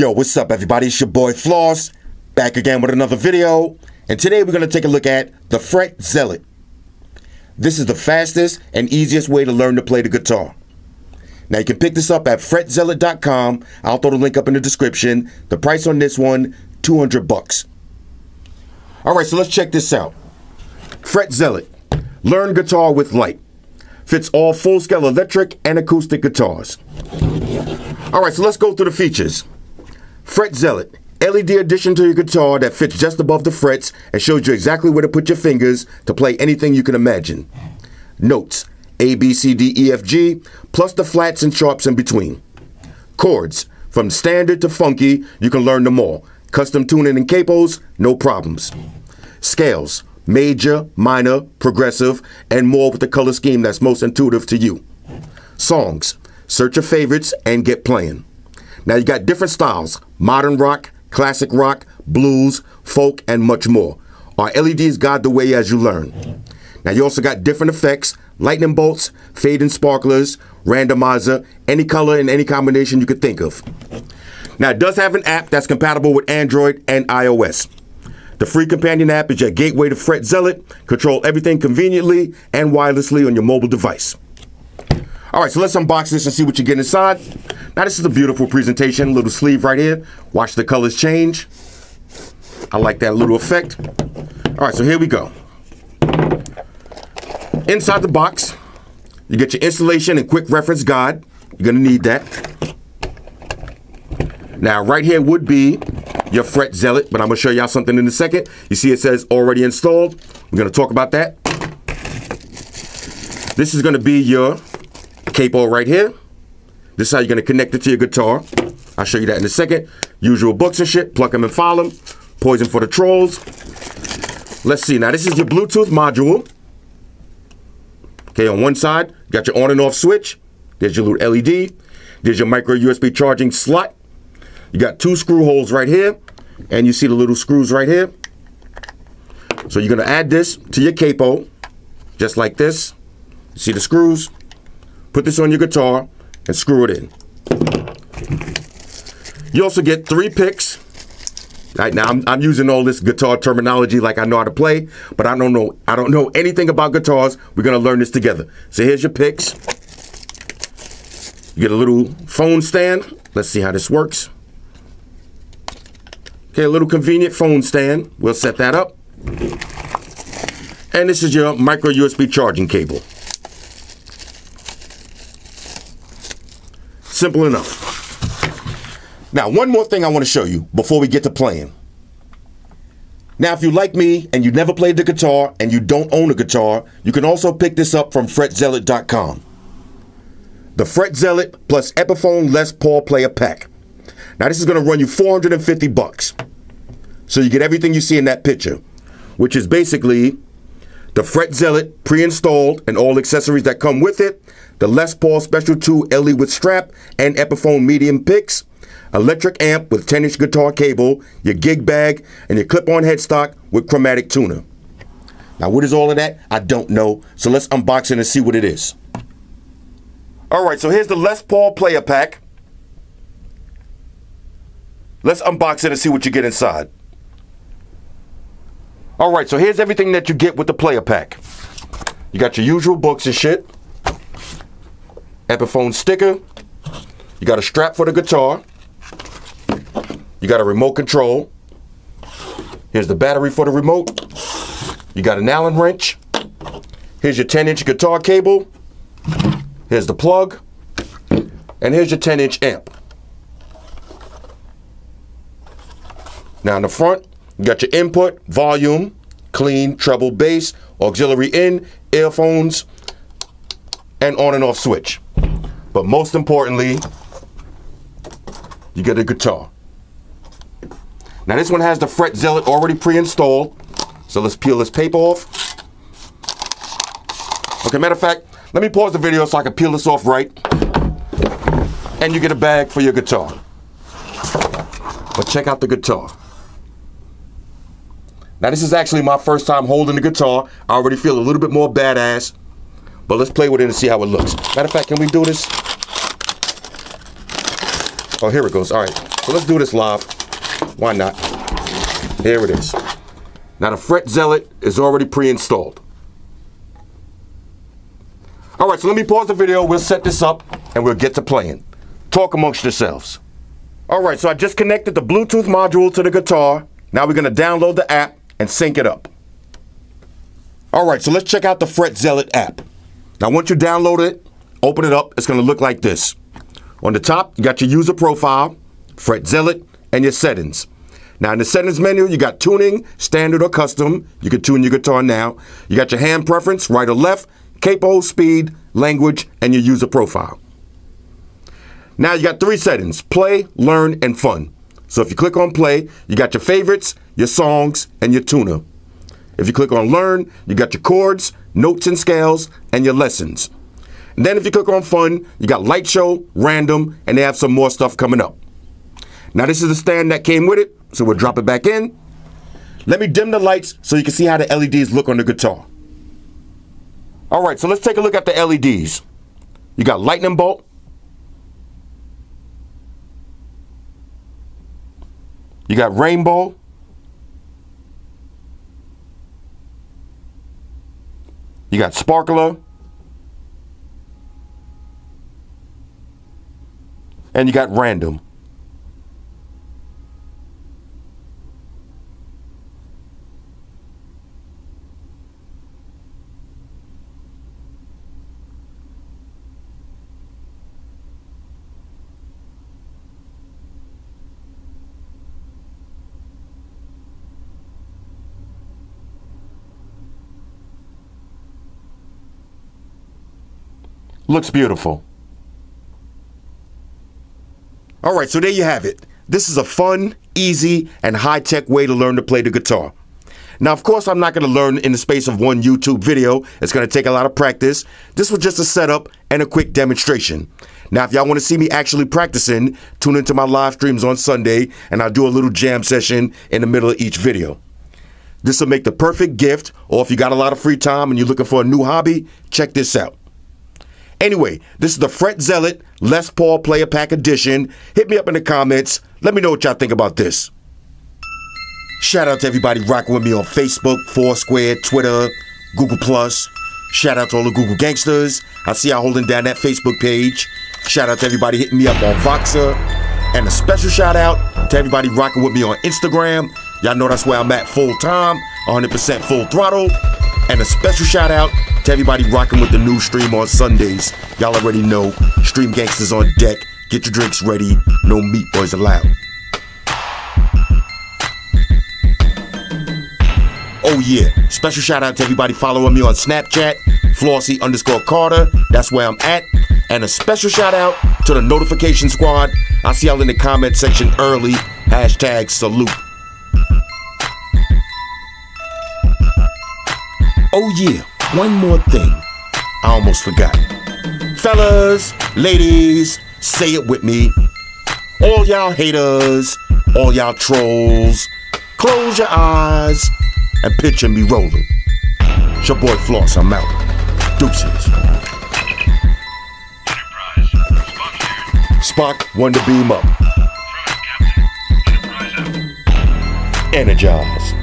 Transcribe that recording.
Yo, what's up, everybody? It's your boy Floss, back again with another video. And today we're going to take a look at the Fret Zealot. This is the fastest and easiest way to learn to play the guitar. Now you can pick this up at fretzealot.com. I'll throw the link up in the description. The price on this one, 200 bucks. All right, so let's check this out. Fret Zealot, learn guitar with light. Fits all full-scale electric and acoustic guitars. All right, so let's go through the features. Fret Zealot, LED addition to your guitar that fits just above the frets and shows you exactly where to put your fingers to play anything you can imagine. Notes, A, B, C, D, E, F, G, plus the flats and sharps in between. Chords, from standard to funky, you can learn them all. Custom tuning and capos, no problems. Scales, major, minor, progressive, and more with the color scheme that's most intuitive to you. Songs, search your favorites and get playing. Now you got different styles, modern rock, classic rock, blues, folk, and much more. Our LEDs guide the way as you learn. Now you also got different effects, lightning bolts, fade and sparklers, randomizer, any color and any combination you could think of. Now it does have an app that's compatible with Android and iOS. The free companion app is your gateway to Fret Zealot. Control everything conveniently and wirelessly on your mobile device. All right, so let's unbox this and see what you get inside. Now this is a beautiful presentation, little sleeve right here. Watch the colors change. I like that little effect. All right, so here we go. Inside the box, you get your installation and quick reference guide. You're gonna need that. Now, right here would be your Fret Zealot, but I'm gonna show y'all something in a second. You see it says already installed. We're gonna talk about that. This is gonna be your capo right here. This is how you're gonna connect it to your guitar. I'll show you that in a second. Usual books and shit, plug them and file them. Poison for the trolls. Let's see, now this is your Bluetooth module. Okay, on one side, you got your on and off switch. There's your little LED. There's your micro USB charging slot. You got two screw holes right here, and you see the little screws right here. So you're gonna add this to your capo, just like this. See the screws? Put this on your guitar and screw it in. You also get three picks. Right now, I'm, I'm using all this guitar terminology like I know how to play, but I don't know I don't know anything about guitars. We're gonna learn this together. So here's your picks. You get a little phone stand. Let's see how this works. Okay, a little convenient phone stand. We'll set that up. And this is your micro USB charging cable. Simple enough. Now, one more thing I want to show you before we get to playing. Now, if you like me and you never played the guitar and you don't own a guitar, you can also pick this up from fretzealot.com. The Fret Zealot plus Epiphone Les Paul Player Pack. Now, this is going to run you 450 bucks. So you get everything you see in that picture, which is basically the Fret Zealot pre-installed and all accessories that come with it, the Les Paul Special 2 LE with strap and Epiphone medium picks, electric amp with 10-inch guitar cable, your gig bag, and your clip-on headstock with chromatic tuner. Now, what is all of that? I don't know. So let's unbox it and see what it is. All right, so here's the Les Paul Player Pack. Let's unbox it and see what you get inside. All right, so here's everything that you get with the player pack. You got your usual books and shit. Epiphone sticker. You got a strap for the guitar. You got a remote control. Here's the battery for the remote. You got an Allen wrench. Here's your 10 inch guitar cable. Here's the plug. And here's your 10 inch amp. Now in the front, you got your input, volume, clean, treble, bass, auxiliary in, earphones, and on and off switch. But most importantly, you get a guitar. Now this one has the Fret Zealot already pre-installed. So let's peel this paper off. Okay, matter of fact, let me pause the video so I can peel this off right. And you get a bag for your guitar. But check out the guitar. Now this is actually my first time holding the guitar. I already feel a little bit more badass. But let's play with it and see how it looks. Matter of fact, can we do this? Oh, here it goes. All right. So let's do this live. Why not? Here it is. Now the Fret Zealot is already pre-installed. All right, so let me pause the video. We'll set this up and we'll get to playing. Talk amongst yourselves. All right, so I just connected the Bluetooth module to the guitar. Now we're gonna download the app and sync it up. All right, so let's check out the Fret Zealot app. Now once you download it, open it up, it's gonna look like this. On the top, you got your user profile, Fret Zealot, and your settings. Now in the settings menu, you got tuning, standard or custom. You can tune your guitar now. You got your hand preference, right or left, capo, speed, language, and your user profile. Now you got three settings, play, learn, and fun. So if you click on play, you got your favorites, your songs, and your tuner. If you click on learn, you got your chords, notes and scales, and your lessons. And then if you click on fun, you got light show, random, and they have some more stuff coming up. Now this is the stand that came with it, so we'll drop it back in. Let me dim the lights so you can see how the LEDs look on the guitar. All right, so let's take a look at the LEDs. You got lightning bolt, You got rainbow. You got sparkler. And you got random. Looks beautiful. All right, so there you have it. This is a fun, easy, and high-tech way to learn to play the guitar. Now, of course, I'm not going to learn in the space of one YouTube video. It's going to take a lot of practice. This was just a setup and a quick demonstration. Now, if y'all want to see me actually practicing, tune into my live streams on Sunday, and I'll do a little jam session in the middle of each video. This will make the perfect gift, or if you got a lot of free time and you're looking for a new hobby, check this out. Anyway, this is the Fret Zealot Les Paul Player Pack Edition. Hit me up in the comments. Let me know what y'all think about this. Shout out to everybody rocking with me on Facebook, Foursquare, Twitter, Google Plus. Shout out to all the Google gangsters. I see y'all holding down that Facebook page. Shout out to everybody hitting me up on Voxer. And a special shout out to everybody rocking with me on Instagram. Y'all know that's where I'm at full time, 100% full throttle. And a special shout out to everybody rocking with the new stream on Sundays. Y'all already know, Stream Gangsters on deck. Get your drinks ready. No meat boys allowed. Oh yeah, special shout out to everybody following me on Snapchat, Flossy underscore Carter. That's where I'm at. And a special shout out to the notification squad. I see y'all in the comment section early. Hashtag salute. Oh yeah, one more thing. I almost forgot. Fellas, ladies, say it with me. All y'all haters, all y'all trolls, close your eyes and picture me rolling. It's your boy Floss, I'm out. Deuces. Spock, one to beam up. Energize.